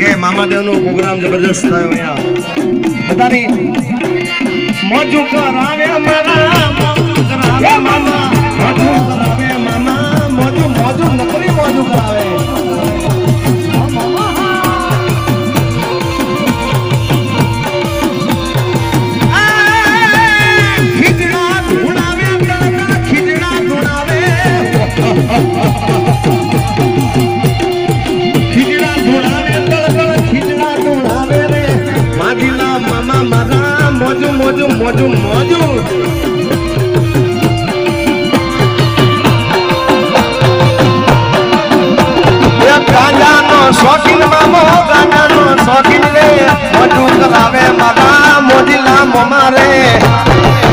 કે મામાદેવ નો પ્રોગ્રામ જબરદસ્ત થયો અહીંયા. બધાની મોજું કરાવે મારા મોજું મોજું શોખીન મામો, ગાંજાનો શોખીન રે. મોજું કરાવે મારા મોજીલા મમા રે એ આ મામા